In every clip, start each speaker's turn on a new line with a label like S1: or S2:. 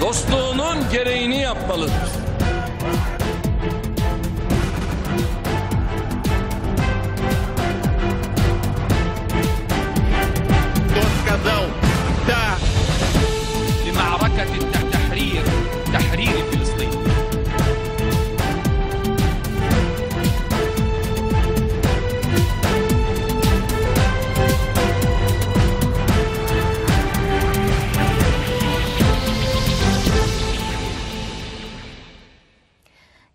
S1: dostluğunun gereğini yapmalıdır.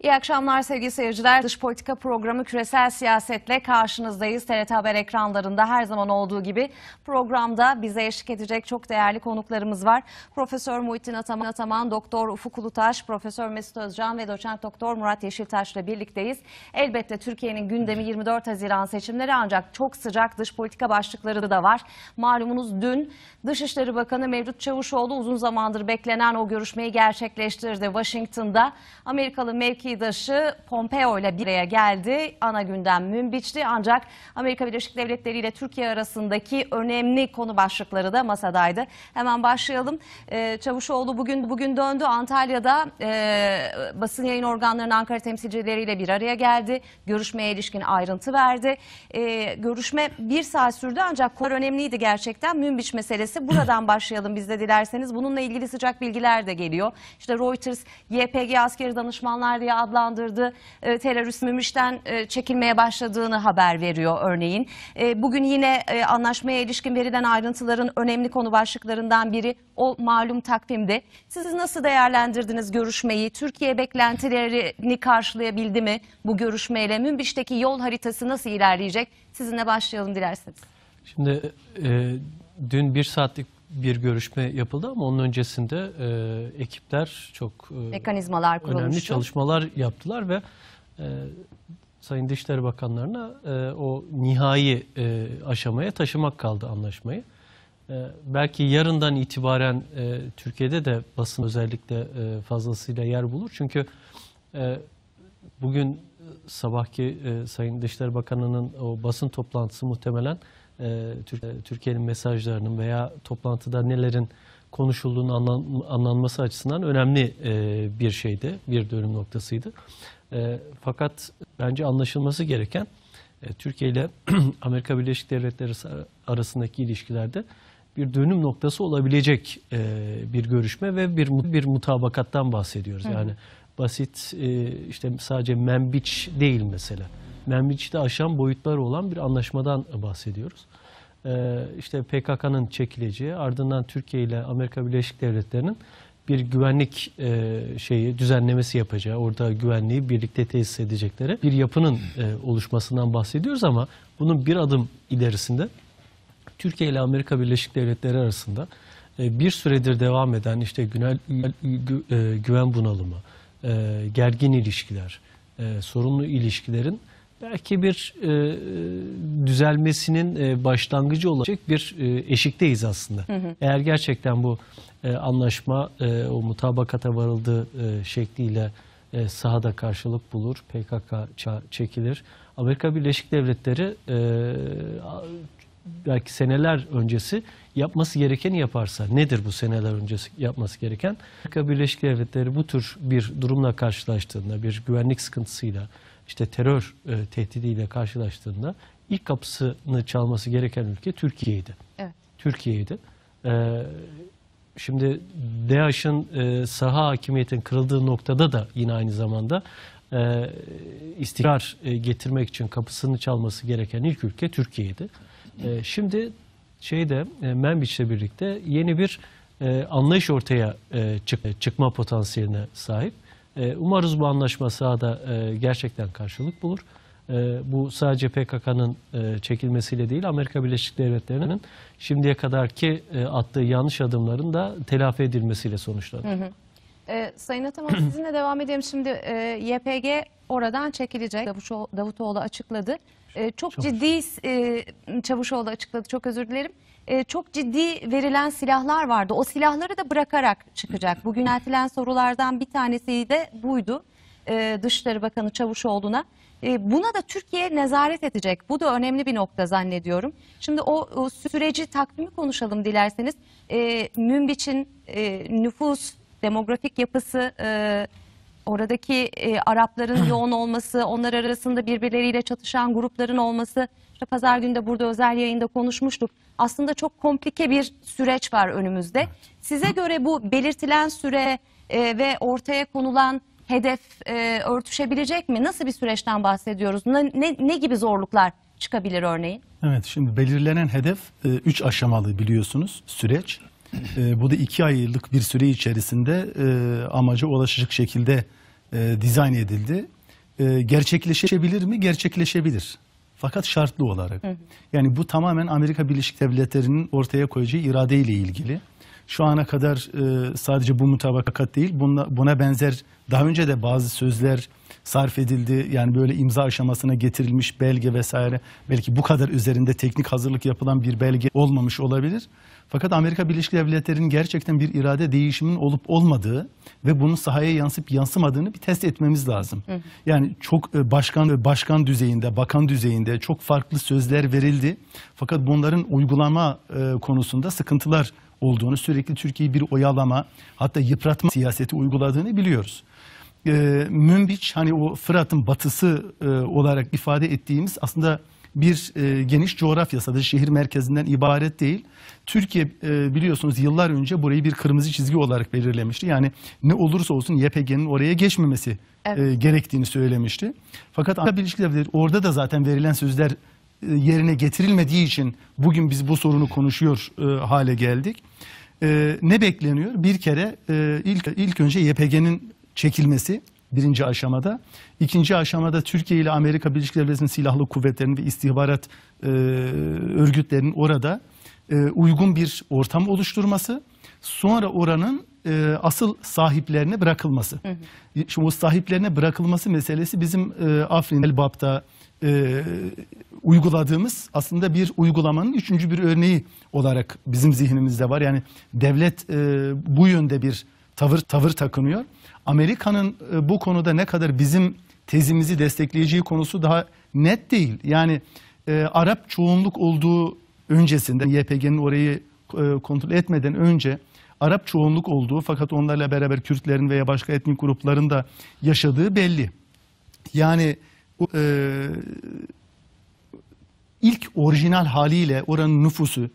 S2: İyi akşamlar sevgili seyirciler. Dış politika programı küresel siyasetle karşınızdayız. TRT Haber ekranlarında her zaman olduğu gibi programda bize eşlik edecek çok değerli konuklarımız var. Profesör Muhittin Ataman, Ataman Doktor Ufuk Ulutaş, Profesör Mesut Özcan ve Doçent Doktor Murat Yeşiltaş'la birlikteyiz. Elbette Türkiye'nin gündemi 24 Haziran seçimleri ancak çok sıcak dış politika başlıkları da var. Malumunuz dün Dışişleri Bakanı Mevlüt Çavuşoğlu uzun zamandır beklenen o görüşmeyi gerçekleştirdi Washington'da. Amerikalı mevkidaşı Pompeo ile bir araya geldi. Ana gündem Münbiç'ti ancak Amerika Birleşik Devletleri ile Türkiye arasındaki önemli konu başlıkları da masadaydı. Hemen başlayalım. Ee, Çavuşoğlu bugün bugün döndü Antalya'da e, basın yayın organlarının Ankara temsilcileriyle bir araya geldi. Görüşmeye ilişkin ayrıntı verdi. Ee, görüşme bir saat sürdü ancak konu önemliydi gerçekten. Münbiç meselesi. Buradan başlayalım biz de dilerseniz. Bununla ilgili sıcak bilgiler de geliyor. İşte Reuters YPG askeri danışmanlar diye adlandırdı. E, terörist Münbiç'ten e, çekilmeye başladığını haber veriyor örneğin. E, bugün yine e, anlaşmaya ilişkin verilen ayrıntıların önemli konu başlıklarından biri o malum takvimdi. Siz nasıl değerlendirdiniz görüşmeyi? Türkiye beklentilerini karşılayabildi mi bu görüşmeyle? Münbiç'teki yol haritası nasıl ilerleyecek? Sizinle başlayalım dilerseniz.
S3: Şimdi e, dün bir saatlik bir görüşme yapıldı ama onun öncesinde e, ekipler çok e,
S2: Mekanizmalar kurulmuştu.
S3: önemli çalışmalar yaptılar ve e, Sayın Dışişleri Bakanlarına e, o nihai e, aşamaya taşımak kaldı anlaşmayı. E, belki yarından itibaren e, Türkiye'de de basın özellikle e, fazlasıyla yer bulur. Çünkü e, bugün sabahki e, Sayın Dışişleri Bakanı'nın o basın toplantısı muhtemelen e, e, Türkiye'nin mesajlarının veya toplantıda nelerin konuşulduğunu anlan- anlanması açısından önemli e, bir şeydi, bir dönüm noktasıydı. E, fakat bence anlaşılması gereken e, Türkiye ile Amerika Birleşik Devletleri arasındaki ilişkilerde bir dönüm noktası olabilecek e, bir görüşme ve bir bir mutabakattan bahsediyoruz. Yani basit e, işte sadece Membiç değil mesela. Membiç'te aşan boyutları olan bir anlaşmadan bahsediyoruz. E, işte PKK'nın çekileceği, ardından Türkiye ile Amerika Birleşik Devletleri'nin bir güvenlik e, şeyi düzenlemesi yapacağı, orada güvenliği birlikte tesis edecekleri bir yapının e, oluşmasından bahsediyoruz ama bunun bir adım ilerisinde Türkiye ile Amerika Birleşik Devletleri arasında e, bir süredir devam eden işte günel, gü- e, güven bunalımı, e, gergin ilişkiler, e, sorunlu ilişkilerin belki bir e, düzelmesinin e, başlangıcı olacak bir e, eşikteyiz aslında. Eğer gerçekten bu e, anlaşma e, o mutabakata varıldığı e, şekliyle e, sahada karşılık bulur, PKK çekilir. Amerika Birleşik Devletleri e, belki seneler öncesi yapması gerekeni yaparsa nedir bu seneler öncesi yapması gereken? Amerika Birleşik Devletleri bu tür bir durumla karşılaştığında, bir güvenlik sıkıntısıyla, işte terör e, tehdidiyle karşılaştığında ilk kapısını çalması gereken ülke Türkiye'ydi.
S2: Evet.
S3: Türkiye'ydi. Ee, şimdi DAEŞ'in e, saha hakimiyetin kırıldığı noktada da yine aynı zamanda e, istikrar e, getirmek için kapısını çalması gereken ilk ülke Türkiye'ydi. E, şimdi şeyde e, Menbiç'le birlikte yeni bir e, anlayış ortaya e, çık- çıkma potansiyeline sahip. E, umarız bu anlaşma sahada e, gerçekten karşılık bulur. E, bu sadece PKK'nın e, çekilmesiyle değil, Amerika Birleşik Devletleri'nin şimdiye kadarki e, attığı yanlış adımların da telafi edilmesiyle sonuçlanır.
S2: Ee, Sayın Ataman sizinle devam edelim. Şimdi e, YPG oradan çekilecek. Davutoğlu açıkladı. E, çok ciddi e, Çavuşoğlu açıkladı. Çok özür dilerim. E, çok ciddi verilen silahlar vardı. O silahları da bırakarak çıkacak. Bugün yöneltilen sorulardan bir tanesi de buydu. E, Dışişleri Bakanı Çavuşoğlu'na. E, buna da Türkiye nezaret edecek. Bu da önemli bir nokta zannediyorum. Şimdi o, o süreci takvimi konuşalım dilerseniz. E, Münbiç'in e, nüfus demografik yapısı, e, oradaki e, Arapların yoğun olması, onlar arasında birbirleriyle çatışan grupların olması. Pazar günü de burada özel yayında konuşmuştuk. Aslında çok komplike bir süreç var önümüzde. Size göre bu belirtilen süre e, ve ortaya konulan hedef e, örtüşebilecek mi? Nasıl bir süreçten bahsediyoruz? Ne, ne, ne gibi zorluklar çıkabilir örneğin?
S4: Evet şimdi belirlenen hedef 3 aşamalı biliyorsunuz süreç. E, bu da 2 aylık bir süre içerisinde e, amaca ulaşacak şekilde e, dizayn edildi. E, gerçekleşebilir mi? Gerçekleşebilir. Fakat şartlı olarak. Yani bu tamamen Amerika Birleşik Devletleri'nin ortaya koyacağı iradeyle ilgili. Şu ana kadar e, sadece bu mutabakat değil, buna, buna benzer daha önce de bazı sözler sarf edildi. Yani böyle imza aşamasına getirilmiş belge vesaire. Belki bu kadar üzerinde teknik hazırlık yapılan bir belge olmamış olabilir. Fakat Amerika Birleşik Devletleri'nin gerçekten bir irade değişiminin olup olmadığı ve bunun sahaya yansıp yansımadığını bir test etmemiz lazım. Yani çok e, başkan başkan düzeyinde, bakan düzeyinde çok farklı sözler verildi. Fakat bunların uygulama e, konusunda sıkıntılar olduğunu, sürekli Türkiye'yi bir oyalama, hatta yıpratma siyaseti uyguladığını biliyoruz. E, Münbiç hani o Fırat'ın batısı e, olarak ifade ettiğimiz aslında bir e, geniş coğrafya sadece şehir merkezinden ibaret değil. Türkiye e, biliyorsunuz yıllar önce burayı bir kırmızı çizgi olarak belirlemişti. Yani ne olursa olsun YPG'nin oraya geçmemesi e, gerektiğini söylemişti. Fakat Amerika Birleşik Devletleri orada da zaten verilen sözler e, yerine getirilmediği için bugün biz bu sorunu konuşuyor e, hale geldik. E, ne bekleniyor? Bir kere e, ilk ilk önce YPG'nin çekilmesi birinci aşamada. İkinci aşamada Türkiye ile Amerika Birleşik Devletleri'nin silahlı kuvvetlerinin ve istihbarat e, örgütlerinin orada e, uygun bir ortam oluşturması. Sonra oranın e, asıl sahiplerine bırakılması. Şimdi o sahiplerine bırakılması meselesi bizim e, Afrin Elbap'ta e, uyguladığımız aslında bir uygulamanın üçüncü bir örneği olarak bizim zihnimizde var. Yani devlet e, bu yönde bir tavır tavır takınıyor. Amerika'nın e, bu konuda ne kadar bizim tezimizi destekleyeceği konusu daha net değil. Yani e, Arap çoğunluk olduğu öncesinde YPG'nin orayı e, kontrol etmeden önce Arap çoğunluk olduğu fakat onlarla beraber Kürtlerin veya başka etnik grupların da yaşadığı belli. Yani e, ilk orijinal haliyle oranın nüfusu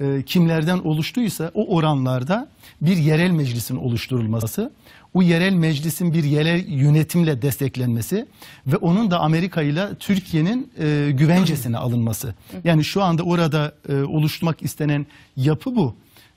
S4: e, kimlerden oluştuysa o oranlarda bir yerel meclisin oluşturulması, o yerel meclisin bir yerel yönetimle desteklenmesi ve onun da Amerika ile Türkiye'nin e, güvencesine alınması. Yani şu anda orada e, oluşturmak istenen yapı bu.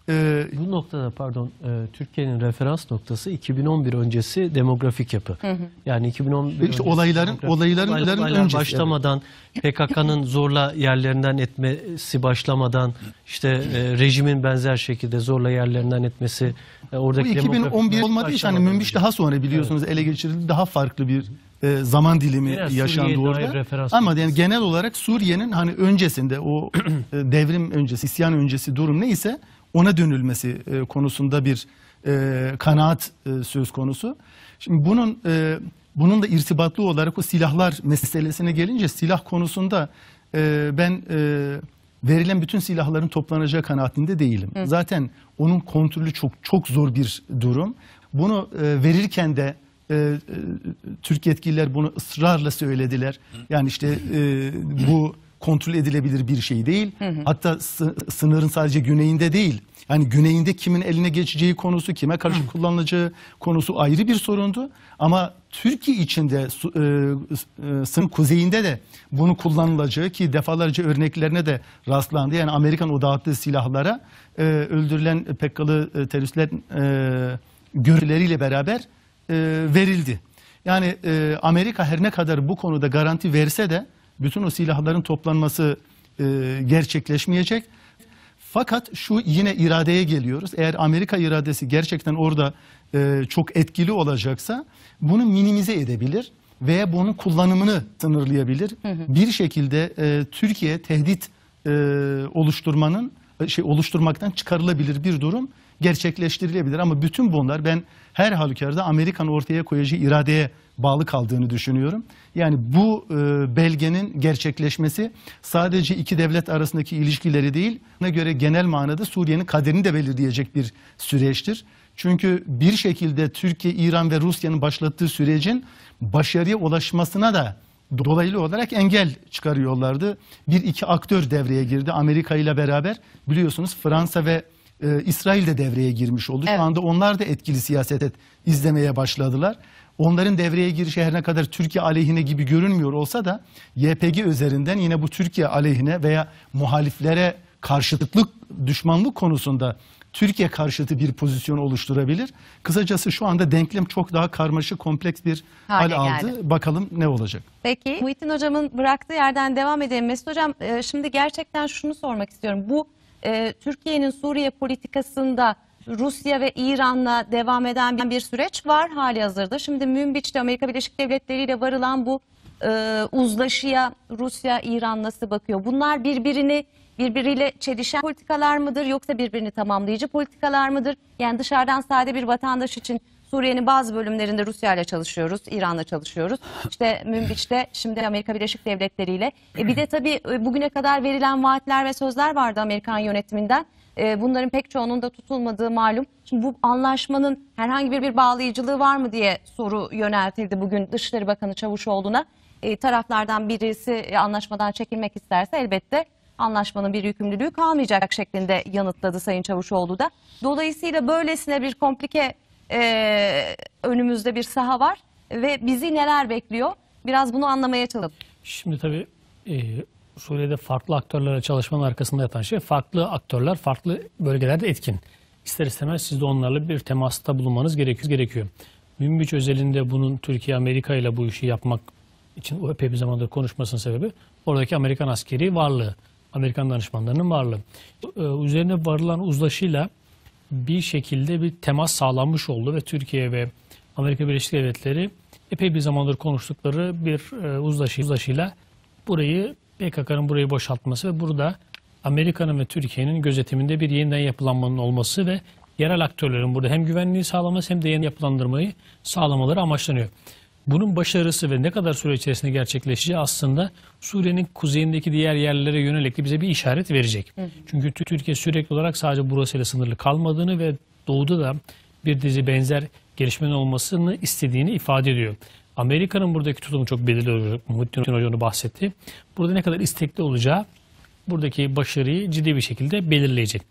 S4: E,
S3: Bu noktada pardon e, Türkiye'nin referans noktası 2011 öncesi demografik yapı. Yani 2011
S4: İşte olayların- olayların-
S3: olaylar
S4: olayların öncesi,
S3: başlamadan PKK'nın zorla yerlerinden etmesi başlamadan işte e, rejimin benzer şekilde zorla yerlerinden etmesi e,
S4: Bu
S3: oradaki
S4: 2011
S3: demografik
S4: olmadığı için hani Münbiş daha sonra biliyorsunuz ele geçirildi. Daha farklı bir e, zaman dilimi
S3: Biraz
S4: yaşandı orada. Ama yani genel olarak Suriye'nin hani öncesinde o e, devrim öncesi, isyan öncesi durum neyse ona dönülmesi e, konusunda bir e, kanaat e, söz konusu. Şimdi bunun e, bunun da irtibatlı olarak o silahlar meselesine gelince silah konusunda e, ben e, verilen bütün silahların toplanacağı kanaatinde değilim. Zaten onun kontrolü çok çok zor bir durum. Bunu e, verirken de e, e, Türk yetkililer bunu ısrarla söylediler. Yani işte e, bu kontrol edilebilir bir şey değil. Hatta sı- sınırın sadece güneyinde değil. Yani güneyinde kimin eline geçeceği konusu, kime karşı kullanılacağı konusu ayrı bir sorundu. Ama Türkiye içinde e, e, sınır kuzeyinde de bunu kullanılacağı ki defalarca örneklerine de rastlandı. Yani Amerikan o dağıttığı silahlara e, öldürülen PKK'lı teröristlerin e, görüleriyle beraber e, verildi. Yani e, Amerika her ne kadar bu konuda garanti verse de bütün o silahların toplanması e, gerçekleşmeyecek. Fakat şu yine iradeye geliyoruz. Eğer Amerika iradesi gerçekten orada e, çok etkili olacaksa bunu minimize edebilir veya bunun kullanımını sınırlayabilir. Bir şekilde e, Türkiye tehdit e, oluşturmanın şey oluşturmaktan çıkarılabilir bir durum gerçekleştirilebilir ama bütün bunlar ben her halükarda Amerikan ortaya koyacağı iradeye bağlı kaldığını düşünüyorum. Yani bu e, belgenin gerçekleşmesi sadece iki devlet arasındaki ilişkileri değil, buna göre genel manada Suriye'nin kaderini de belirleyecek bir süreçtir. Çünkü bir şekilde Türkiye, İran ve Rusya'nın başlattığı sürecin başarıya ulaşmasına da dolaylı olarak engel çıkarıyorlardı. Bir iki aktör devreye girdi Amerika ile beraber. Biliyorsunuz Fransa ve e, İsrail de devreye girmiş oldu.
S2: Evet.
S4: Şu anda onlar da etkili siyaset et- izlemeye başladılar. Onların devreye girişi her ne kadar Türkiye aleyhine gibi görünmüyor olsa da YPG üzerinden yine bu Türkiye aleyhine veya muhaliflere karşıtlık, düşmanlık konusunda Türkiye karşıtı bir pozisyon oluşturabilir. Kısacası şu anda denklem çok daha karmaşık, kompleks bir hal
S2: Hale
S4: aldı.
S2: geldi.
S4: Bakalım ne olacak?
S2: Peki Muhittin Hocam'ın bıraktığı yerden devam edelim. Mesut Hocam e, şimdi gerçekten şunu sormak istiyorum. Bu e, Türkiye'nin Suriye politikasında Rusya ve İran'la devam eden bir süreç var hali hazırda. Şimdi Münbiç'te Amerika Birleşik Devletleri ile varılan bu e, uzlaşıya Rusya, İran nasıl bakıyor? Bunlar birbirini birbiriyle çelişen politikalar mıdır yoksa birbirini tamamlayıcı politikalar mıdır? Yani dışarıdan sade bir vatandaş için Suriye'nin bazı bölümlerinde Rusya ile çalışıyoruz, İran'la çalışıyoruz. İşte Münbiç'te şimdi Amerika Birleşik Devletleri ile. E bir de tabii e, bugüne kadar verilen vaatler ve sözler vardı Amerikan yönetiminden. E, bunların pek çoğunun da tutulmadığı malum. Şimdi bu anlaşmanın herhangi bir, bir bağlayıcılığı var mı diye soru yöneltildi bugün Dışişleri Bakanı Çavuşoğlu'na. E, taraflardan birisi e, anlaşmadan çekilmek isterse elbette anlaşmanın bir yükümlülüğü kalmayacak şeklinde yanıtladı Sayın Çavuşoğlu da. Dolayısıyla böylesine bir komplike e, önümüzde bir saha var ve bizi neler bekliyor? Biraz bunu anlamaya çalışalım.
S5: Şimdi tabii e, Suriye'de farklı aktörlerle çalışmanın arkasında yatan şey farklı aktörler farklı bölgelerde etkin. İster istemez siz de onlarla bir temasta bulunmanız gerekiyor. gerekiyor. Münbiç özelinde bunun Türkiye Amerika ile bu işi yapmak için o epey bir zamandır konuşmasının sebebi oradaki Amerikan askeri varlığı, Amerikan danışmanlarının varlığı. E, üzerine varılan uzlaşıyla bir şekilde bir temas sağlanmış oldu ve Türkiye ve Amerika Birleşik Devletleri epey bir zamandır konuştukları bir e, uzlaşı, uzlaşıyla burayı PKK'nın burayı boşaltması ve burada Amerika'nın ve Türkiye'nin gözetiminde bir yeniden yapılanmanın olması ve yerel aktörlerin burada hem güvenliği sağlaması hem de yeni yapılandırmayı sağlamaları amaçlanıyor. Bunun başarısı ve ne kadar süre içerisinde gerçekleşeceği aslında Suriye'nin kuzeyindeki diğer yerlere yönelik de bize bir işaret verecek. Çünkü Tü- Türkiye sürekli olarak sadece burasıyla sınırlı kalmadığını ve doğuda da bir dizi benzer gelişmenin olmasını istediğini ifade ediyor. Amerika'nın buradaki tutumu çok belirli. Muhittin Hoca onu bahsetti. Burada ne kadar istekli olacağı buradaki başarıyı ciddi bir şekilde belirleyecek.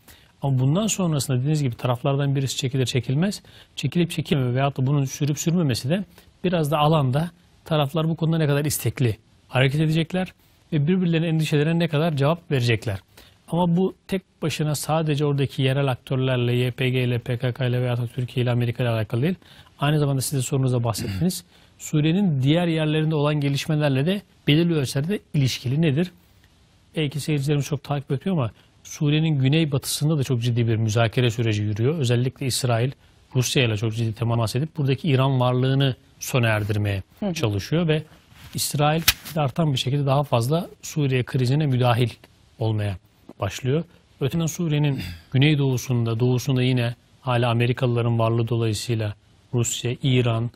S5: Ama bundan sonrasında dediğiniz gibi taraflardan birisi çekilir çekilmez. Çekilip çekilmeme veyahut da bunun sürüp sürmemesi de biraz da alanda taraflar bu konuda ne kadar istekli hareket edecekler ve birbirlerinin endişelerine ne kadar cevap verecekler. Ama bu tek başına sadece oradaki yerel aktörlerle, YPG ile, PKK ile veya Türkiye ile, Amerika ile alakalı değil. Aynı zamanda siz de sorunuzda bahsettiniz. Suriye'nin diğer yerlerinde olan gelişmelerle de belirli ölçülerde ilişkili nedir? belki seyircilerimiz çok takip ediyor ama Suriye'nin güneybatısında da çok ciddi bir müzakere süreci yürüyor. Özellikle İsrail Rusya ile çok ciddi temas edip buradaki İran varlığını sona erdirmeye çalışıyor ve İsrail artan bir şekilde daha fazla Suriye krizine müdahil olmaya başlıyor. Öte Suriye'nin güneydoğusunda, doğusunda yine hala Amerikalıların varlığı dolayısıyla Rusya, İran,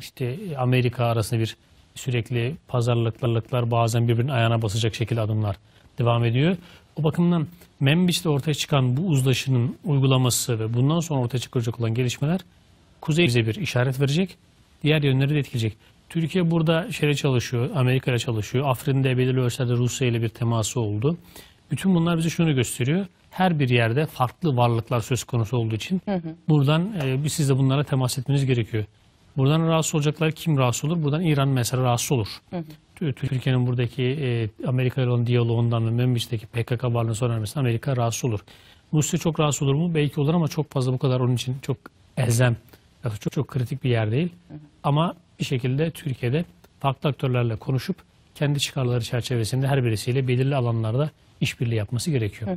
S5: işte Amerika arasında bir sürekli pazarlıklarlıklar bazen birbirinin ayağına basacak şekilde adımlar devam ediyor. O bakımdan Membiç'te ortaya çıkan bu uzlaşının uygulaması ve bundan sonra ortaya çıkacak olan gelişmeler Kuzey bize bir işaret verecek. Diğer yönleri de etkileyecek. Türkiye burada şeyle çalışıyor, Amerika ile çalışıyor. Afrin'de belirli ölçülerde Rusya ile bir teması oldu. Bütün bunlar bize şunu gösteriyor. Her bir yerde farklı varlıklar söz konusu olduğu için buradan e, biz siz de bunlara temas etmeniz gerekiyor. Buradan rahatsız olacaklar kim rahatsız olur? Buradan İran mesela rahatsız olur. Tü- Türkiye'nin buradaki e, Amerika ile olan diyaloğundan ve Membiç'teki PKK varlığını sona ermesinden Amerika rahatsız olur. Rusya çok rahatsız olur mu? Belki olur ama çok fazla bu kadar onun için çok elzem çok, çok kritik bir yer değil. Ama bir şekilde Türkiye'de farklı aktörlerle konuşup kendi çıkarları çerçevesinde her birisiyle belirli alanlarda işbirliği yapması gerekiyor.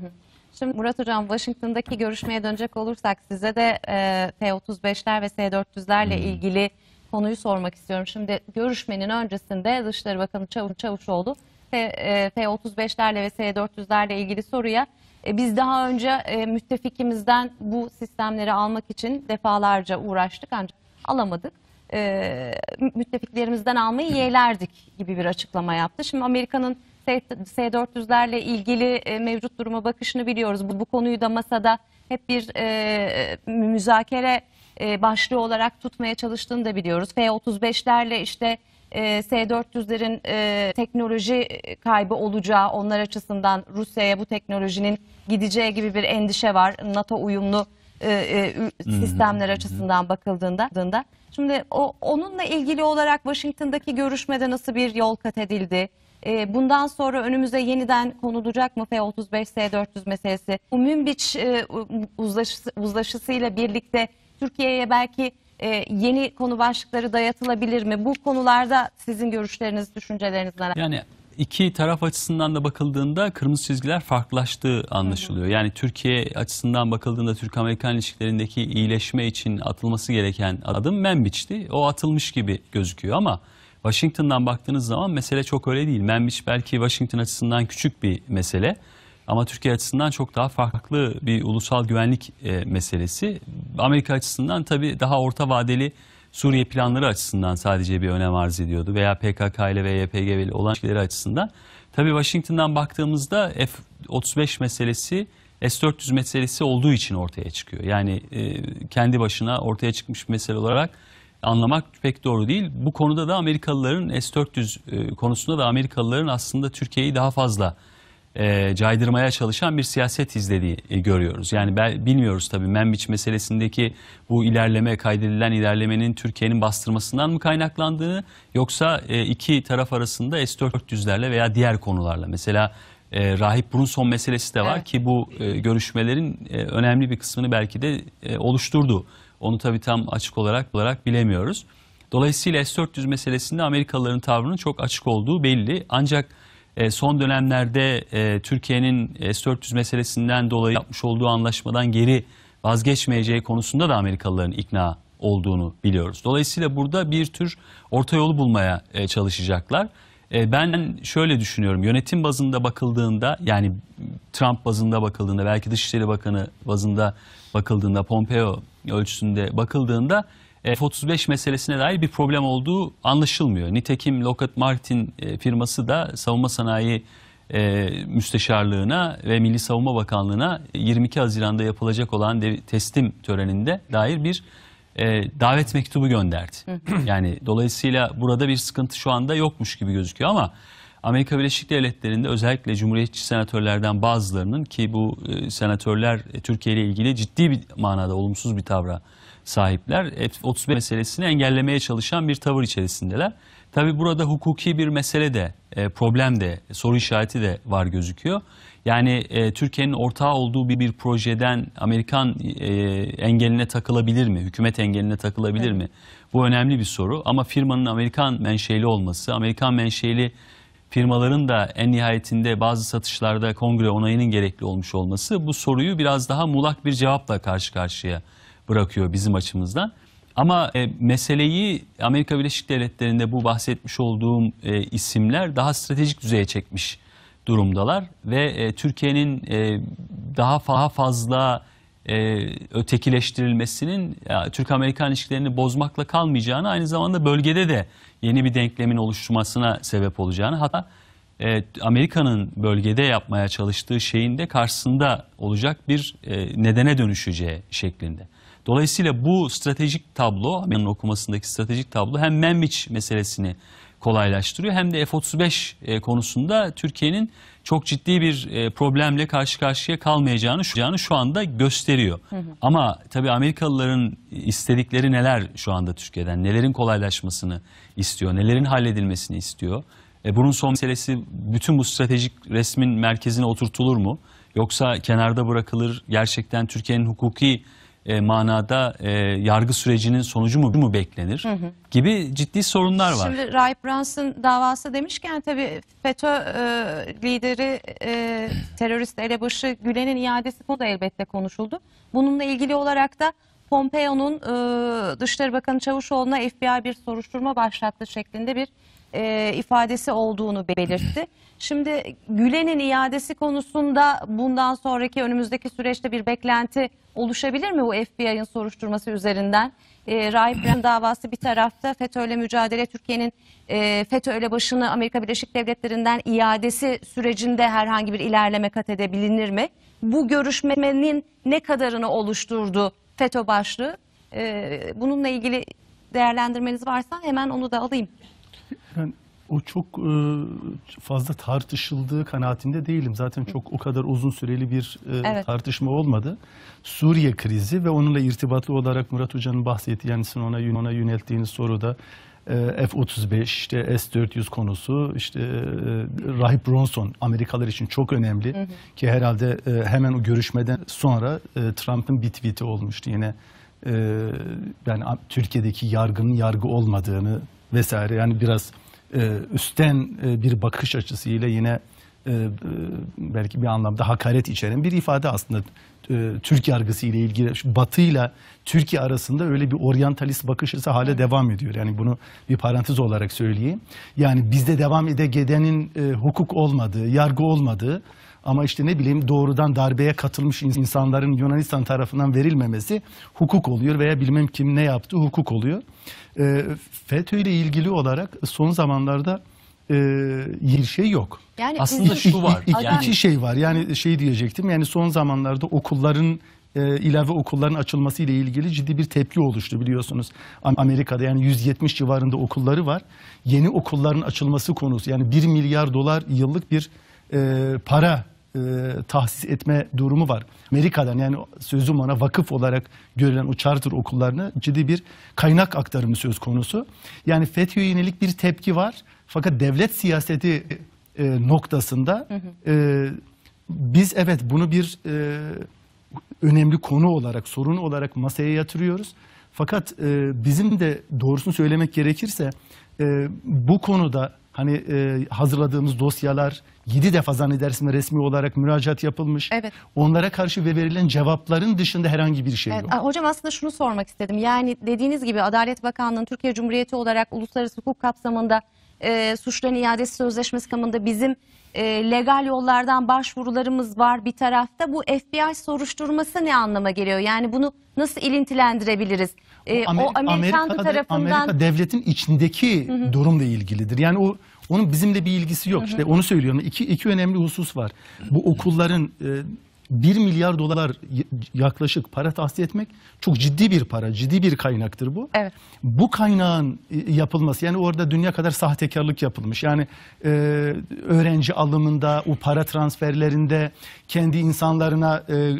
S2: Şimdi Murat Hocam Washington'daki görüşmeye dönecek olursak size de e, F-35'ler ve S-400'lerle ilgili konuyu sormak istiyorum. Şimdi görüşmenin öncesinde Dışişleri Bakanı Çavuş, Çavuşoğlu F- e, F-35'lerle ve S-400'lerle ilgili soruya e, biz daha önce e, müttefikimizden bu sistemleri almak için defalarca uğraştık ancak alamadık. E, müttefiklerimizden almayı yeğlerdik gibi bir açıklama yaptı. Şimdi Amerika'nın S- S-400'lerle ilgili e, mevcut duruma bakışını biliyoruz. Bu, bu konuyu da masada hep bir e, müzakere e, başlığı olarak tutmaya çalıştığını da biliyoruz. F-35'lerle işte e, S-400'lerin e, teknoloji kaybı olacağı onlar açısından Rusya'ya bu teknolojinin gideceği gibi bir endişe var. NATO uyumlu e, e, sistemler açısından bakıldığında. Şimdi o onunla ilgili olarak Washington'daki görüşmede nasıl bir yol kat edildi? E, bundan sonra önümüze yeniden konulacak mı F-35, S-400 meselesi? Bu Münbiç e, uzlaşısı, uzlaşısıyla birlikte Türkiye'ye belki e, yeni konu başlıkları dayatılabilir mi? Bu konularda sizin görüşleriniz, düşünceleriniz neler?
S6: Yani iki taraf açısından da bakıldığında kırmızı çizgiler farklılaştığı anlaşılıyor. Yani Türkiye açısından bakıldığında Türk-Amerikan ilişkilerindeki iyileşme için atılması gereken adım Membiç'ti. O atılmış gibi gözüküyor ama Washington'dan baktığınız zaman mesele çok öyle değil. Membiç belki Washington açısından küçük bir mesele ama Türkiye açısından çok daha farklı bir ulusal güvenlik e, meselesi. Amerika açısından tabii daha orta vadeli Suriye planları açısından sadece bir önem arz ediyordu veya PKK ile ve YPG ile olan ilişkileri açısından. Tabii Washington'dan baktığımızda F-35 meselesi S-400 meselesi olduğu için ortaya çıkıyor. Yani e, kendi başına ortaya çıkmış bir mesele olarak anlamak pek doğru değil. Bu konuda da Amerikalıların S-400 e, konusunda da Amerikalıların aslında Türkiye'yi daha fazla e, caydırmaya çalışan bir siyaset izlediği e, görüyoruz. Yani ben, bilmiyoruz tabii Membiç meselesindeki bu ilerleme, kaydedilen ilerlemenin Türkiye'nin bastırmasından mı kaynaklandığını yoksa e, iki taraf arasında S-400'lerle veya diğer konularla mesela e, Rahip Brunson meselesi de var
S2: Evet.
S6: ki bu e, görüşmelerin e, önemli bir kısmını belki de e, oluşturdu. Onu tabii tam açık olarak olarak bilemiyoruz. Dolayısıyla S-400 meselesinde Amerikalıların tavrının çok açık olduğu belli. Ancak son dönemlerde e, Türkiye'nin S-400 meselesinden dolayı yapmış olduğu anlaşmadan geri vazgeçmeyeceği konusunda da Amerikalıların ikna olduğunu biliyoruz. Dolayısıyla burada bir tür orta yolu bulmaya e, çalışacaklar. E, ben şöyle düşünüyorum yönetim bazında bakıldığında yani Trump bazında bakıldığında belki Dışişleri Bakanı bazında bakıldığında Pompeo ölçüsünde bakıldığında e, F-35 meselesine dair bir problem olduğu anlaşılmıyor. Nitekim Lockheed Martin e, firması da savunma sanayi e, müsteşarlığına ve Milli Savunma Bakanlığı'na 22 Haziran'da yapılacak olan teslim töreninde dair bir e, davet mektubu gönderdi. yani dolayısıyla burada bir sıkıntı şu anda yokmuş gibi gözüküyor ama Amerika Birleşik Devletleri'nde özellikle Cumhuriyetçi senatörlerden bazılarının ki bu e, senatörler e, Türkiye ile ilgili ciddi bir manada olumsuz bir tavra sahipler. F-35 meselesini engellemeye çalışan bir tavır içerisindeler. Tabi burada hukuki bir mesele de, e, problem de, soru işareti de var gözüküyor. Yani e, Türkiye'nin ortağı olduğu bir, bir projeden Amerikan e, engeline takılabilir mi? Hükümet engeline takılabilir mi? Bu önemli bir soru. Ama firmanın Amerikan menşeli olması, Amerikan menşeli firmaların da en nihayetinde bazı satışlarda kongre onayının gerekli olmuş olması bu soruyu biraz daha muğlak bir cevapla karşı karşıya bırakıyor bizim açımızdan. Ama e, meseleyi Amerika Birleşik Devletleri'nde bu bahsetmiş olduğum e, isimler daha stratejik düzeye çekmiş durumdalar ve e, Türkiye'nin e, daha daha fazla e, ötekileştirilmesinin ya, Türk-Amerikan ilişkilerini bozmakla kalmayacağını aynı zamanda bölgede de yeni bir denklemin oluşmasına sebep olacağını hatta e, Amerika'nın bölgede yapmaya çalıştığı şeyin de karşısında olacak bir e, nedene dönüşeceği şeklinde. Dolayısıyla bu stratejik tablo, Amerika'nın okumasındaki stratejik tablo hem Membiç meselesini kolaylaştırıyor hem de F-35 e, konusunda Türkiye'nin çok ciddi bir e, problemle karşı karşıya kalmayacağını şu, şu anda gösteriyor. Ama tabii Amerikalıların istedikleri neler şu anda Türkiye'den? Nelerin kolaylaşmasını istiyor? Nelerin halledilmesini istiyor? E, bunun son meselesi bütün bu stratejik resmin merkezine oturtulur mu? Yoksa kenarda bırakılır gerçekten Türkiye'nin hukuki e, manada e, yargı sürecinin sonucu mu, mu beklenir gibi ciddi sorunlar var.
S2: Şimdi Rahip Brunson davası demişken tabii FETÖ e, lideri e, terörist elebaşı Gülen'in iadesi bu da elbette konuşuldu. Bununla ilgili olarak da Pompeo'nun e, Dışişleri Bakanı Çavuşoğlu'na FBI bir soruşturma başlattı şeklinde bir e, ifadesi olduğunu belirtti. Şimdi Gülen'in iadesi konusunda bundan sonraki önümüzdeki süreçte bir beklenti oluşabilir mi bu FBI'ın soruşturması üzerinden? E, Rahip Rem davası bir tarafta FETÖ'yle mücadele Türkiye'nin e, FETÖ başını Amerika Birleşik Devletleri'nden iadesi sürecinde herhangi bir ilerleme kat edebilir mi? Bu görüşmenin ne kadarını oluşturdu FETÖ başlığı? E, bununla ilgili değerlendirmeniz varsa hemen onu da alayım.
S4: Ben o çok e, fazla tartışıldığı kanaatinde değilim. Zaten çok o kadar uzun süreli bir e,
S2: Evet.
S4: tartışma olmadı. Suriye krizi ve onunla irtibatlı olarak Murat Hoca'nın bahsettiği yani sizin ona, ona yönelttiğiniz soruda F-35, işte S-400 konusu, işte e, Rahip Bronson Amerikalılar için çok önemli. Ki herhalde e, hemen o görüşmeden sonra e, Trump'ın bir tweet'i olmuştu yine. E, yani Türkiye'deki yargının yargı olmadığını vesaire yani biraz e, üstten e, bir bakış açısıyla yine e, e, belki bir anlamda hakaret içeren bir ifade aslında e, Türk yargısı ile ilgili Batı ile Türkiye arasında öyle bir oryantalist bakış açısı hala devam ediyor. Yani bunu bir parantez olarak söyleyeyim. Yani bizde devam ede gidenin e, hukuk olmadığı, yargı olmadığı ama işte ne bileyim doğrudan darbeye katılmış ins- insanların Yunanistan tarafından verilmemesi hukuk oluyor veya bilmem kim ne yaptı hukuk oluyor. E, FETÖ ile ilgili olarak son zamanlarda e, bir şey yok.
S2: Yani
S6: Aslında
S2: bizim-
S6: şu var.
S4: İki,
S6: Yani-
S4: şey var. Yani şey diyecektim. Yani son zamanlarda okulların e, ilave okulların açılması ile ilgili ciddi bir tepki oluştu biliyorsunuz. Am- Amerika'da yani 170 civarında okulları var. Yeni okulların açılması konusu yani 1 milyar dolar yıllık bir e, para e, tahsis etme durumu var. Amerika'dan yani sözüm ona vakıf olarak görülen o charter okullarına ciddi bir kaynak aktarımı söz konusu. Yani FETÖ'ye yönelik bir tepki var. Fakat devlet siyaseti e, noktasında e, biz evet bunu bir e, önemli konu olarak, sorun olarak masaya yatırıyoruz. Fakat e, bizim de doğrusunu söylemek gerekirse e, bu konuda hani e, hazırladığımız dosyalar 7 defa zannedersin resmi olarak müracaat yapılmış.
S2: Evet.
S4: Onlara karşı ve verilen cevapların dışında herhangi bir şey
S2: Evet,
S4: yok.
S2: hocam aslında şunu sormak istedim. Yani dediğiniz gibi Adalet Bakanlığı'nın Türkiye Cumhuriyeti olarak uluslararası hukuk kapsamında e, suçların iadesi sözleşmesi kapsamında bizim e, legal yollardan başvurularımız var bir tarafta. Bu FBI soruşturması ne anlama geliyor? Yani bunu nasıl ilintilendirebiliriz? E, o Amerikan
S4: Amerika'da-
S2: tarafından
S4: Amerika devletin içindeki durumla ilgilidir. Yani o onun bizimle bir ilgisi yok. İşte onu söylüyorum. İki, iki önemli husus var. Bu okulların e, 1 milyar dolar yaklaşık para tahsis etmek çok ciddi bir para, ciddi bir kaynaktır bu.
S2: Evet.
S4: Bu kaynağın e, yapılması yani orada dünya kadar sahtekarlık yapılmış. Yani e, öğrenci alımında, o para transferlerinde kendi insanlarına e, e,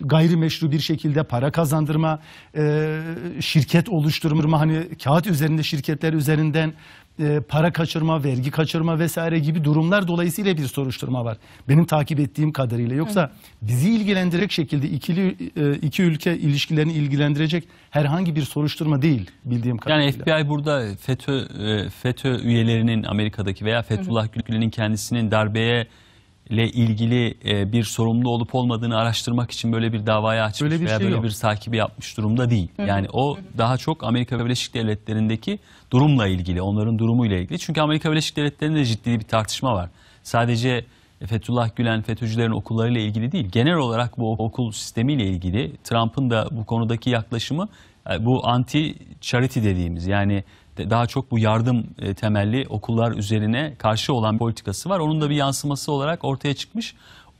S4: gayrimeşru bir şekilde para kazandırma, e, şirket oluşturma, hani kağıt üzerinde şirketler üzerinden e, para kaçırma, vergi kaçırma vesaire gibi durumlar dolayısıyla bir soruşturma var. Benim takip ettiğim kadarıyla. Yoksa bizi ilgilendirecek şekilde ikili e, iki ülke ilişkilerini ilgilendirecek herhangi bir soruşturma değil bildiğim kadarıyla.
S6: Yani FBI burada FETÖ e, FETÖ üyelerinin Amerika'daki veya Fethullah Gülen'in kendisinin darbeye ile ilgili e, bir sorumlu olup olmadığını araştırmak için böyle bir davaya açmış
S4: Öyle bir
S6: veya
S4: şey
S6: böyle
S4: yok.
S6: bir takibi yapmış durumda değil. Yani o daha çok Amerika Birleşik Devletleri'ndeki durumla ilgili, onların durumuyla ilgili. Çünkü Amerika Birleşik Devletleri'nde ciddi bir tartışma var. Sadece Fethullah Gülen, FETÖ'cülerin okullarıyla ilgili değil. Genel olarak bu okul sistemiyle ilgili Trump'ın da bu konudaki yaklaşımı e, bu anti charity dediğimiz yani daha çok bu yardım e, temelli okullar üzerine karşı olan politikası var. Onun da bir yansıması olarak ortaya çıkmış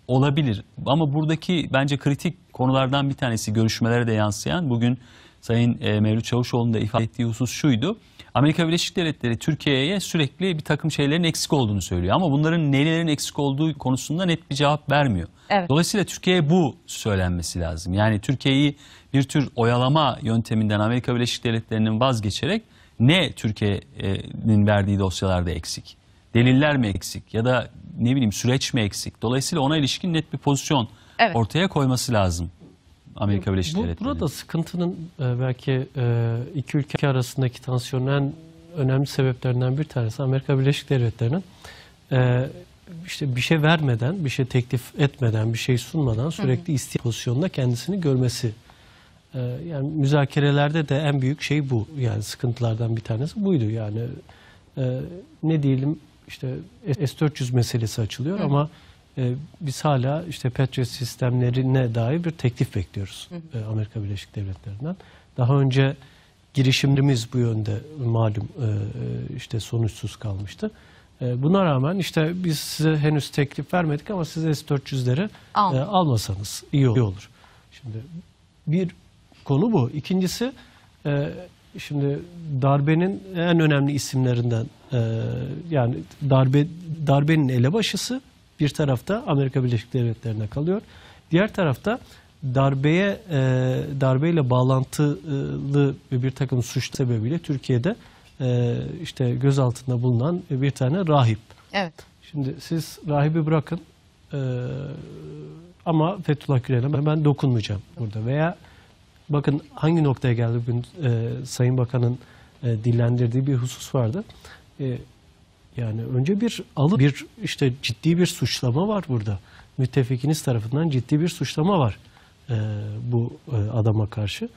S6: olabilir. Ama buradaki bence kritik konulardan bir tanesi görüşmelere de yansıyan bugün Sayın e, Mevlüt Çavuşoğlu'nun da ifade ettiği husus şuydu. Amerika Birleşik Devletleri Türkiye'ye sürekli bir takım şeylerin eksik olduğunu söylüyor. Ama bunların nelerin eksik olduğu konusunda net bir cevap vermiyor.
S2: Evet.
S6: Dolayısıyla Türkiye'ye bu söylenmesi lazım. Yani Türkiye'yi bir tür oyalama yönteminden Amerika Birleşik Devletleri'nin vazgeçerek ne Türkiye'nin verdiği dosyalarda eksik? Deliller mi eksik? Ya da ne bileyim süreç mi eksik? Dolayısıyla ona ilişkin net bir pozisyon
S2: Evet.
S6: ortaya koyması lazım Amerika Birleşik
S3: Bu,
S6: Devletleri'nin.
S3: burada sıkıntının e, belki e, iki ülke arasındaki tansiyonun en önemli sebeplerinden bir tanesi Amerika Birleşik Devletleri'nin e, işte bir şey vermeden, bir şey teklif etmeden, bir şey sunmadan sürekli istihdam pozisyonunda kendisini görmesi. E, yani müzakerelerde de en büyük şey bu. Yani sıkıntılardan bir tanesi buydu. Yani e, ne diyelim işte S-400 meselesi açılıyor ama e, biz hala işte Patriot sistemlerine dair bir teklif bekliyoruz e, Amerika Birleşik Devletleri'nden. Daha önce girişimimiz bu yönde malum e, e, işte sonuçsuz kalmıştı. E, Buna rağmen işte biz size henüz teklif vermedik ama siz S-400'leri
S2: Al.
S3: e, almasanız iyi olur. Şimdi bir konu bu. İkincisi e, şimdi darbenin en önemli isimlerinden e, yani darbe darbenin elebaşısı bir tarafta Amerika Birleşik Devletleri'ne kalıyor. Diğer tarafta darbeye e, darbeyle bağlantılı bir takım suç sebebiyle Türkiye'de e, işte gözaltında bulunan bir tane rahip.
S2: Evet.
S3: Şimdi siz rahibi bırakın e, ama Fethullah Gülen'e ben dokunmayacağım burada. Veya bakın hangi noktaya geldi bugün e, Sayın Bakan'ın e, dillendirdiği bir husus vardı. E, yani önce bir alıp bir işte ciddi bir suçlama var burada. Müttefikiniz tarafından ciddi bir suçlama var e, bu e, adama karşı.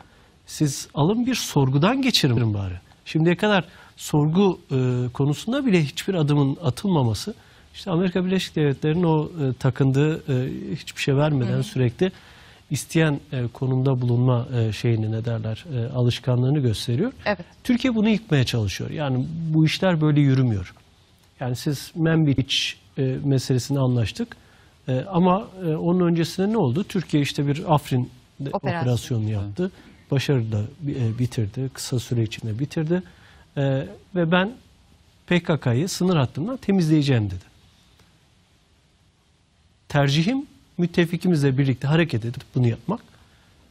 S3: Siz alın bir sorgudan geçirin bari. Şimdiye kadar sorgu e, konusunda bile hiçbir adımın atılmaması işte Amerika Birleşik Devletleri'nin o e, takındığı e, hiçbir şey vermeden sürekli isteyen e, konumda bulunma e, şeyini ne derler e, alışkanlığını gösteriyor.
S2: Evet.
S3: Türkiye bunu yıkmaya çalışıyor. Yani bu işler böyle yürümüyor. Yani siz Membiç e, meselesini anlaştık. E, ama e, onun öncesinde ne oldu? Türkiye işte bir Afrin de-
S2: Operasyon.
S3: operasyonunu yaptı. Başarıyla e, bitirdi. Kısa süre içinde bitirdi. E, ve ben PKK'yı sınır hattından temizleyeceğim dedi. Tercihim müttefikimizle birlikte hareket edip bunu yapmak.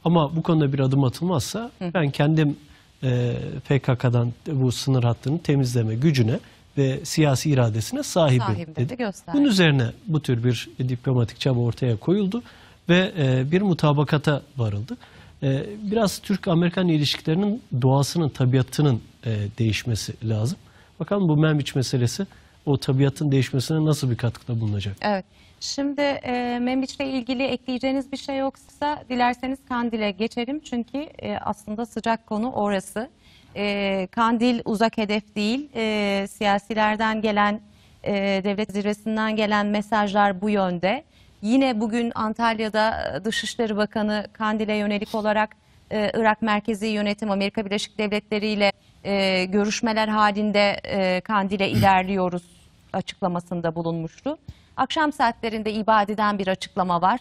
S3: Ama bu konuda bir adım atılmazsa ben kendim e, PKK'dan bu sınır hattını temizleme gücüne ve siyasi iradesine sahibim
S2: Sahibim
S3: dedi.
S2: dedi.
S3: Bunun üzerine bu tür bir diplomatik çaba ortaya koyuldu ve e, bir mutabakata varıldı. E, biraz Türk-Amerikan ilişkilerinin doğasının, tabiatının e, değişmesi lazım. Bakalım bu Membiç meselesi o tabiatın değişmesine nasıl bir katkıda bulunacak?
S2: Evet. Şimdi e, Membiç'le ilgili ekleyeceğiniz bir şey yoksa dilerseniz Kandil'e geçelim. Çünkü e, aslında sıcak konu orası. E, Kandil uzak hedef değil. E, siyasilerden gelen, e, devlet zirvesinden gelen mesajlar bu yönde. Yine bugün Antalya'da e, Dışişleri Bakanı Kandil'e yönelik olarak e, Irak Merkezi Yönetim Amerika Birleşik Devletleri ile e, görüşmeler halinde e, Kandil'e ilerliyoruz açıklamasında bulunmuştu. Akşam saatlerinde ibadeden bir açıklama var.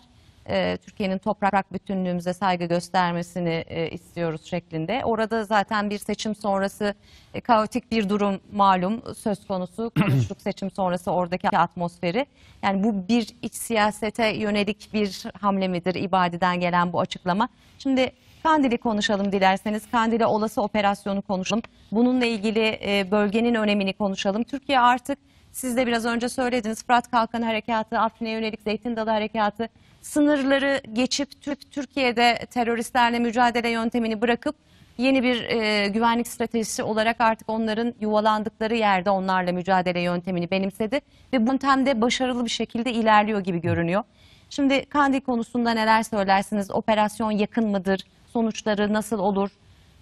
S2: Ee, Türkiye'nin toprak bütünlüğümüze saygı göstermesini e, istiyoruz şeklinde. Orada zaten bir seçim sonrası e, kaotik bir durum malum söz konusu. Konuştuk seçim sonrası oradaki atmosferi. Yani bu bir iç siyasete yönelik bir hamle midir ibadeden gelen bu açıklama? Şimdi Kandil'i konuşalım dilerseniz. Kandil'e olası operasyonu konuşalım. Bununla ilgili e, bölgenin önemini konuşalım. Türkiye artık siz de biraz önce söylediniz Fırat Kalkanı Harekatı, Afrin'e yönelik Zeytin Dalı Harekatı sınırları geçip Türk Türkiye'de teröristlerle mücadele yöntemini bırakıp yeni bir e, güvenlik stratejisi olarak artık onların yuvalandıkları yerde onlarla mücadele yöntemini benimsedi ve bu yöntemde başarılı bir şekilde ilerliyor gibi görünüyor. Şimdi Kandil konusunda neler söylersiniz? Operasyon yakın mıdır? Sonuçları nasıl olur?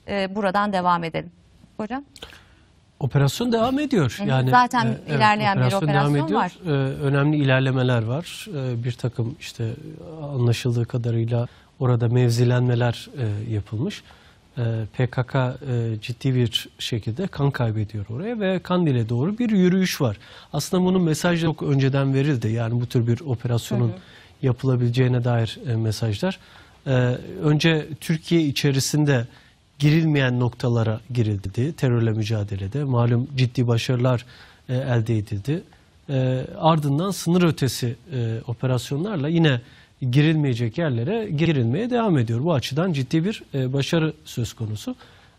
S2: E, buradan devam edelim. Hocam?
S3: Operasyon devam ediyor.
S2: hı.
S3: Yani
S2: Zaten
S3: e,
S2: ilerleyen bir operasyon var.
S3: E, önemli ilerlemeler var. E, bir takım işte anlaşıldığı kadarıyla orada mevzilenmeler e, yapılmış. E, PKK e, ciddi bir şekilde kan kaybediyor oraya ve Kandil'e doğru bir yürüyüş var. Aslında bunun mesajı çok önceden verildi. Yani bu tür bir operasyonun yapılabileceğine dair e, mesajlar. E, önce Türkiye içerisinde girilmeyen noktalara girildi terörle mücadelede. Malum ciddi başarılar e, elde edildi. E, ardından sınır ötesi e, operasyonlarla yine girilmeyecek yerlere girilmeye devam ediyor. Bu açıdan ciddi bir e, başarı söz konusu.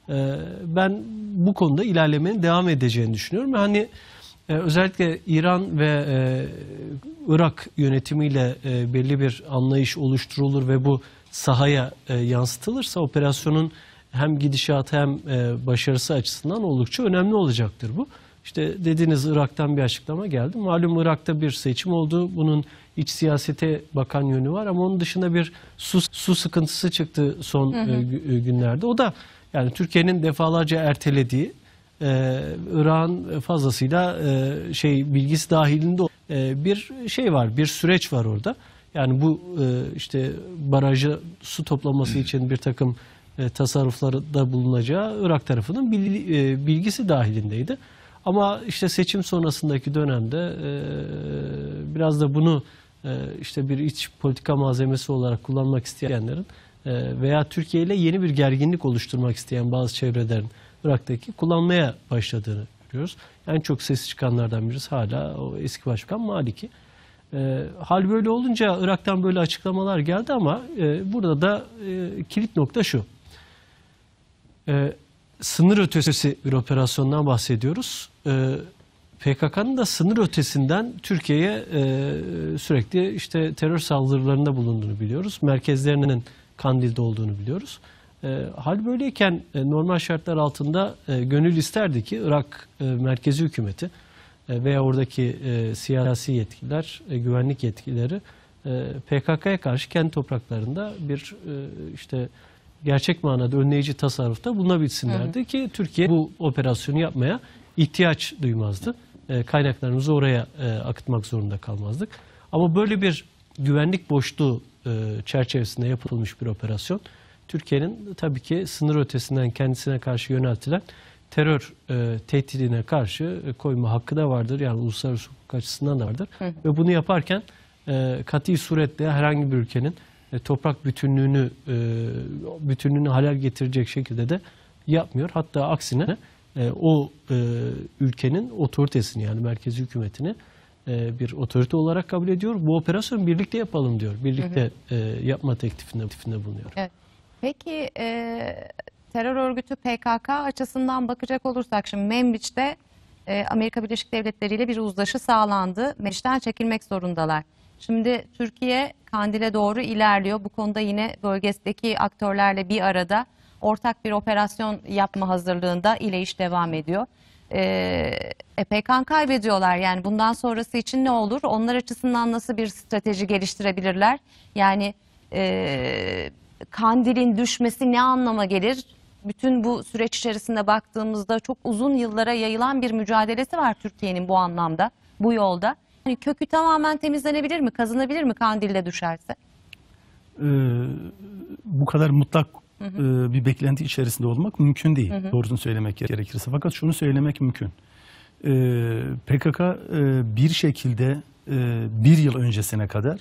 S3: E, ben bu konuda ilerlemenin devam edeceğini düşünüyorum. Hani e, özellikle İran ve e, Irak yönetimiyle e, belli bir anlayış oluşturulur ve bu sahaya e, yansıtılırsa operasyonun hem gidişatı hem e, başarısı açısından oldukça önemli olacaktır bu. İşte dediğiniz Irak'tan bir açıklama geldi. Malum Irak'ta bir seçim oldu. Bunun iç siyasete bakan yönü var ama onun dışında bir su, su sıkıntısı çıktı son e, gü- e, günlerde. O da yani Türkiye'nin defalarca ertelediği e, Irak'ın fazlasıyla e, şey bilgisi dahilinde e, bir şey var, bir süreç var orada. Yani bu e, işte barajı su toplaması için bir takım e, tasarruflarda bulunacağı Irak tarafının e, bilgisi dahilindeydi. Ama işte seçim sonrasındaki dönemde e, biraz da bunu işte bir iç politika malzemesi olarak kullanmak isteyenlerin veya Türkiye ile yeni bir gerginlik oluşturmak isteyen bazı çevrelerin Irak'taki kullanmaya başladığını görüyoruz. En çok sesi çıkanlardan birisi hala o eski başkan Maliki. Hal böyle olunca Irak'tan böyle açıklamalar geldi ama burada da kilit nokta şu. E, sınır ötesi bir operasyondan bahsediyoruz. E, PKK'nın da sınır ötesinden Türkiye'ye e, sürekli işte terör saldırılarında bulunduğunu biliyoruz. Merkezlerinin Kandil'de olduğunu biliyoruz. E, hal böyleyken e, normal şartlar altında e, gönül isterdi ki Irak e, merkezi hükümeti e, veya oradaki e, siyasi yetkililer, e, güvenlik yetkileri e, PKK'ya karşı kendi topraklarında bir e, işte gerçek manada önleyici tasarrufta bulunabilsinlerdi ki Türkiye bu operasyonu yapmaya ihtiyaç duymazdı. E, kaynaklarımızı oraya e, akıtmak zorunda kalmazdık. Ama böyle bir güvenlik boşluğu e, çerçevesinde yapılmış bir operasyon Türkiye'nin tabii ki sınır ötesinden kendisine karşı yöneltilen terör e, tehdidine karşı e, koyma hakkı da vardır. Yani uluslararası hukuk açısından da vardır. Ve bunu yaparken e, kat'i suretle herhangi bir ülkenin toprak bütünlüğünü e, bütünlüğünü halel getirecek şekilde de yapmıyor. Hatta aksine e, o e, ülkenin otoritesini yani merkezi hükümetini e, bir otorite olarak kabul ediyor. Bu operasyonu birlikte yapalım diyor. Birlikte e, yapma teklifinde, teklifinde bulunuyor.
S2: Evet. Peki e, terör örgütü PKK açısından bakacak olursak şimdi Membiç'te e, Amerika Birleşik Devletleri ile bir uzlaşı sağlandı. Membiç'ten çekilmek zorundalar. Şimdi Türkiye Kandil'e doğru ilerliyor. Bu konuda yine bölgedeki aktörlerle bir arada ortak bir operasyon yapma hazırlığında ile iş devam ediyor. E, epey kan kaybediyorlar. Yani bundan sonrası için ne olur? Onlar açısından nasıl bir strateji geliştirebilirler? Yani e, Kandil'in düşmesi ne anlama gelir? Bütün bu süreç içerisinde baktığımızda çok uzun yıllara yayılan bir mücadelesi var Türkiye'nin bu anlamda, bu yolda. Yani kökü tamamen temizlenebilir mi, kazınabilir mi Kandil'de düşerse?
S4: Ee, bu kadar mutlak e, bir beklenti içerisinde olmak mümkün değil. Doğrusunu söylemek gerekirse. Fakat şunu söylemek mümkün. Ee, PKK e, bir şekilde e, bir yıl öncesine kadar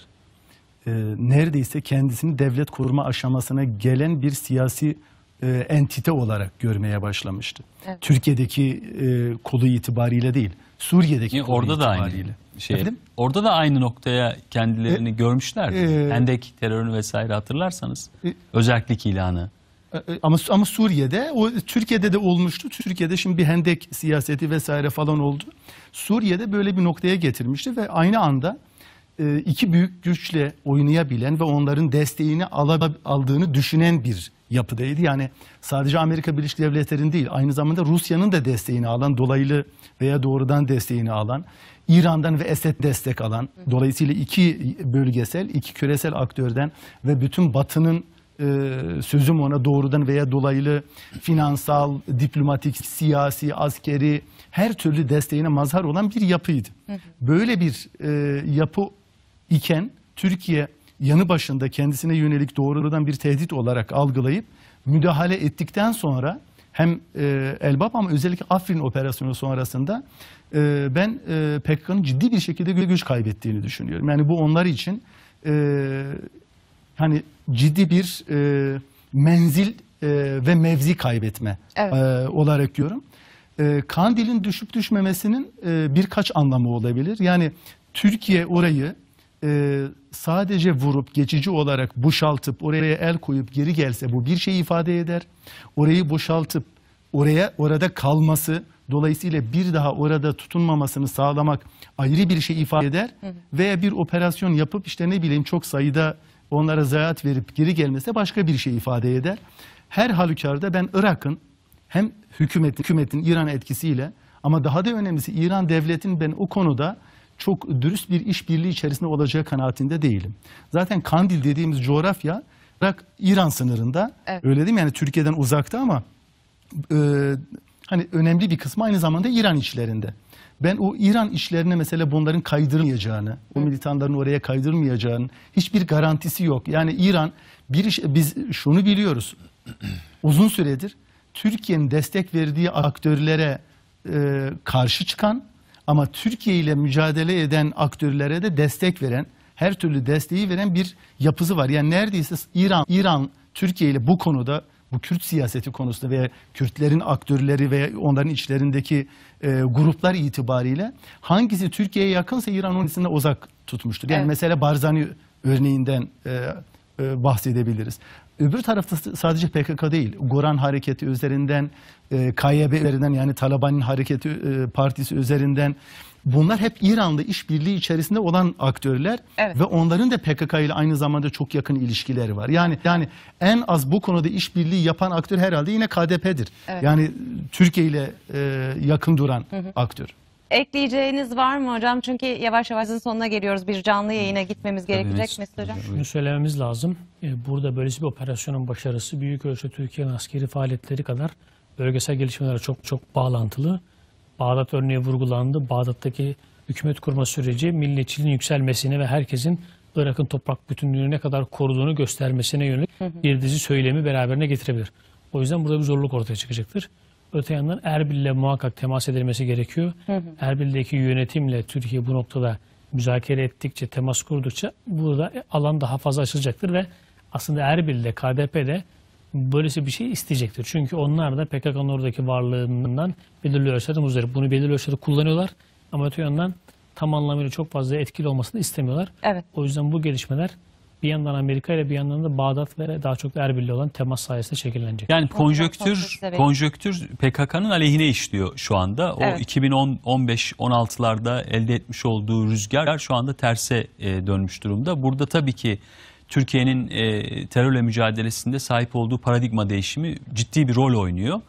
S4: e, neredeyse kendisini devlet kurma aşamasına gelen bir siyasi e, entite olarak görmeye başlamıştı.
S2: Evet.
S4: Türkiye'deki e, kolu itibariyle değil, Suriye'deki
S6: Ki
S4: kolu
S6: orada da aynı
S4: itibariyle.
S6: şey.
S4: Efendim?
S6: Orada da aynı noktaya kendilerini görmüşler.
S4: e-
S6: Hendek terörünü vesaire hatırlarsanız.
S4: E-
S6: özellik ilanı.
S4: E, Ama ama Suriye'de o Türkiye'de de olmuştu. Türkiye'de şimdi bir hendek siyaseti vesaire falan oldu. Suriye'de böyle bir noktaya getirmişti ve aynı anda e, iki büyük güçle oynayabilen ve onların desteğini aldığını düşünen bir yapıdaydı. Yani sadece Amerika Birleşik Devletleri'nin değil aynı zamanda Rusya'nın da desteğini alan dolaylı veya doğrudan desteğini alan İran'dan ve Esed destek alan dolayısıyla iki bölgesel iki küresel aktörden ve bütün Batı'nın e, sözüm ona doğrudan veya dolaylı finansal, diplomatik, siyasi, askeri her türlü desteğine mazhar olan bir yapıydı. Böyle bir e, yapı iken Türkiye yanı başında kendisine yönelik doğrudan bir tehdit olarak algılayıp müdahale ettikten sonra hem e, Elbap ama özellikle Afrin operasyonu sonrasında e, ben e, PKK'nın ciddi bir şekilde güç kaybettiğini düşünüyorum. Yani bu onlar için e, hani ciddi bir e, menzil e, ve mevzi kaybetme
S2: Evet.
S4: e, olarak görüyorum. E, Kandil'in düşüp düşmemesinin e, birkaç anlamı olabilir. Yani Türkiye orayı e, sadece vurup geçici olarak boşaltıp oraya el koyup geri gelse bu bir şey ifade eder. Orayı boşaltıp oraya orada kalması dolayısıyla bir daha orada tutunmamasını sağlamak ayrı bir şey ifade eder. Veya bir operasyon yapıp işte ne bileyim çok sayıda onlara zayiat verip geri gelmesi başka bir şey ifade eder. Her halükarda ben Irak'ın hem hükümetin, hükümetin İran etkisiyle ama daha da önemlisi İran devletin ben o konuda çok dürüst bir işbirliği içerisinde olacağı kanaatinde değilim. Zaten Kandil dediğimiz coğrafya Irak İran sınırında
S2: Evet.
S4: öyle değil mi? Yani Türkiye'den uzakta ama e, hani önemli bir kısmı aynı zamanda İran işlerinde. Ben o İran işlerine mesela bunların kaydırmayacağını, o militanların oraya kaydırmayacağını hiçbir garantisi yok. Yani İran bir iş, biz şunu biliyoruz. Uzun süredir Türkiye'nin destek verdiği aktörlere e, karşı çıkan ama Türkiye ile mücadele eden aktörlere de destek veren, her türlü desteği veren bir yapısı var. Yani neredeyse İran İran Türkiye ile bu konuda bu Kürt siyaseti konusunda veya Kürtlerin aktörleri ve onların içlerindeki e, gruplar itibariyle hangisi Türkiye'ye yakınsa İran onun uzak tutmuştur. Yani
S2: Evet.
S4: mesela Barzani örneğinden e, e, bahsedebiliriz. Öbür tarafta sadece PKK değil, Goran Hareketi üzerinden, e, KYB üzerinden yani Taliban'ın hareketi e, partisi üzerinden bunlar hep İran'la işbirliği içerisinde olan aktörler
S2: Evet.
S4: ve onların da PKK ile aynı zamanda çok yakın ilişkileri var. Yani yani en az bu konuda işbirliği yapan aktör herhalde yine KDP'dir.
S2: Evet.
S4: Yani Türkiye ile e, yakın duran aktör.
S2: Ekleyeceğiniz var mı hocam? Çünkü yavaş yavaş sonuna geliyoruz. Bir canlı yayına gitmemiz gerekecek
S6: Mesut
S2: Mesut hocam.
S5: Şunu söylememiz lazım. E, Burada böylesi bir operasyonun başarısı büyük ölçüde Türkiye'nin askeri faaliyetleri kadar bölgesel gelişmelere çok çok bağlantılı. Bağdat örneği vurgulandı. Bağdat'taki hükümet kurma süreci milliyetçiliğin yükselmesine ve herkesin Irak'ın toprak bütünlüğünü ne kadar koruduğunu göstermesine yönelik bir dizi söylemi beraberine getirebilir. O yüzden burada bir zorluk ortaya çıkacaktır. Öte yandan Erbil'le muhakkak temas edilmesi gerekiyor. Erbil'deki yönetimle Türkiye bu noktada müzakere ettikçe, temas kurdukça burada alan daha fazla açılacaktır ve aslında Erbil'de, KDP'de böylesi bir şey isteyecektir. Çünkü onlar da PKK'nın oradaki varlığından belirli ölçüde muzdarip. Bunu belirli ölçüde kullanıyorlar ama öte yandan tam anlamıyla çok fazla etkili olmasını istemiyorlar.
S2: Evet.
S5: O yüzden bu gelişmeler bir yandan Amerika ile bir yandan da Bağdat ve daha çok Erbil'le olan temas sayesinde şekillenecek.
S6: Yani konjöktür konjöktür PKK'nın aleyhine işliyor şu anda. O
S2: Evet.
S6: 2010 15 16'larda elde etmiş olduğu rüzgar şu anda terse e, dönmüş durumda. Burada tabii ki Türkiye'nin e, terörle mücadelesinde sahip olduğu paradigma değişimi ciddi bir rol oynuyor.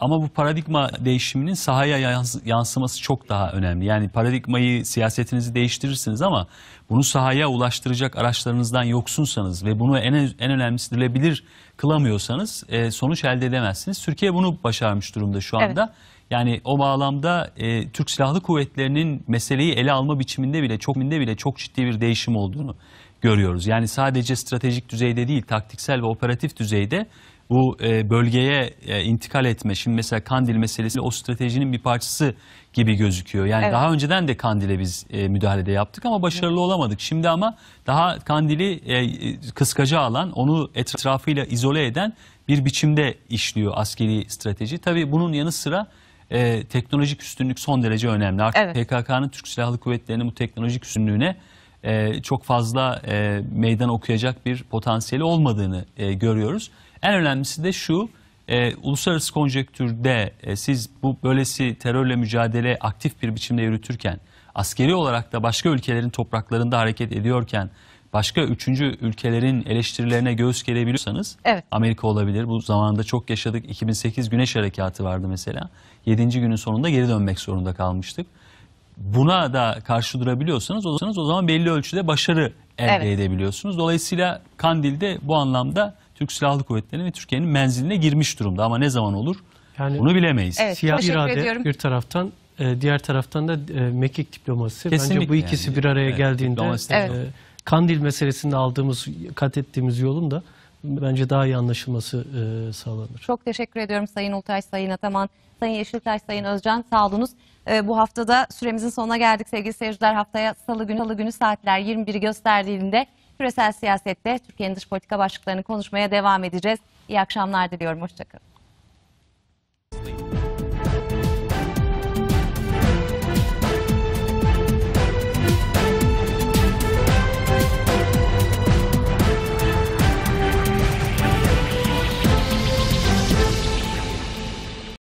S6: Ama bu paradigma değişiminin sahaya yans- yansıması çok daha önemli. Yani paradigmayı, siyasetinizi değiştirirsiniz ama bunu sahaya ulaştıracak araçlarınızdan yoksunsanız ve bunu en, en önemlisi dilebilir kılamıyorsanız e, sonuç elde edemezsiniz. Türkiye bunu başarmış durumda şu anda.
S2: Evet.
S6: Yani o bağlamda e, Türk Silahlı Kuvvetleri'nin meseleyi ele alma biçiminde bile çok bile çok ciddi bir değişim olduğunu görüyoruz. Yani sadece stratejik düzeyde değil, taktiksel ve operatif düzeyde bu e, bölgeye e, intikal etme. Şimdi mesela Kandil meselesi o stratejinin bir parçası gibi gözüküyor. Yani
S2: Evet.
S6: daha önceden de Kandil'e biz e, müdahalede yaptık ama başarılı olamadık. Şimdi ama daha Kandil'i e, kıskaca alan, onu etrafıyla izole eden bir biçimde işliyor askeri strateji. Tabii bunun yanı sıra e, teknolojik üstünlük son derece önemli. Artık
S2: Evet.
S6: PKK'nın Türk Silahlı Kuvvetleri'nin bu teknolojik üstünlüğüne e, çok fazla e, meydan okuyacak bir potansiyeli olmadığını e, görüyoruz. En önemlisi de şu, e, uluslararası konjektürde e, siz bu böylesi terörle mücadele aktif bir biçimde yürütürken, askeri olarak da başka ülkelerin topraklarında hareket ediyorken, başka üçüncü ülkelerin eleştirilerine göğüs gerebiliyorsanız,
S2: Evet.
S6: Amerika olabilir. Bu zamanında çok yaşadık. 2008 Güneş Harekatı vardı mesela. 7. günün sonunda geri dönmek zorunda kalmıştık. Buna da karşı durabiliyorsanız o zaman, o zaman belli ölçüde başarı elde
S2: Evet.
S6: edebiliyorsunuz. Dolayısıyla Kandil'de bu anlamda Türk Silahlı Kuvvetleri'nin ve Türkiye'nin menziline girmiş durumda ama ne zaman olur
S3: Yani
S6: bunu bilemeyiz.
S2: Evet.
S3: siyah irade
S2: ediyorum.
S3: bir taraftan, e, diğer taraftan da e, mekik diplomasi. Bence
S6: Kesinlikle
S3: bu ikisi
S6: yani.
S3: bir araya
S6: Evet,
S3: geldiğinde e,
S2: Evet.
S3: Kandil meselesinde aldığımız, kat ettiğimiz yolun da bence daha iyi anlaşılması e, sağlanır.
S2: Çok teşekkür ediyorum Sayın Ultaş, Sayın Ataman, Sayın Yeşiltaş, Sayın Özcan. Sağ olunuz. E, bu haftada süremizin sonuna geldik sevgili seyirciler. Haftaya salı günü, salı günü saatler 21'i gösterdiğinde küresel siyasette Türkiye'nin dış politika başlıklarını konuşmaya devam edeceğiz. İyi akşamlar diliyorum. Hoşçakalın.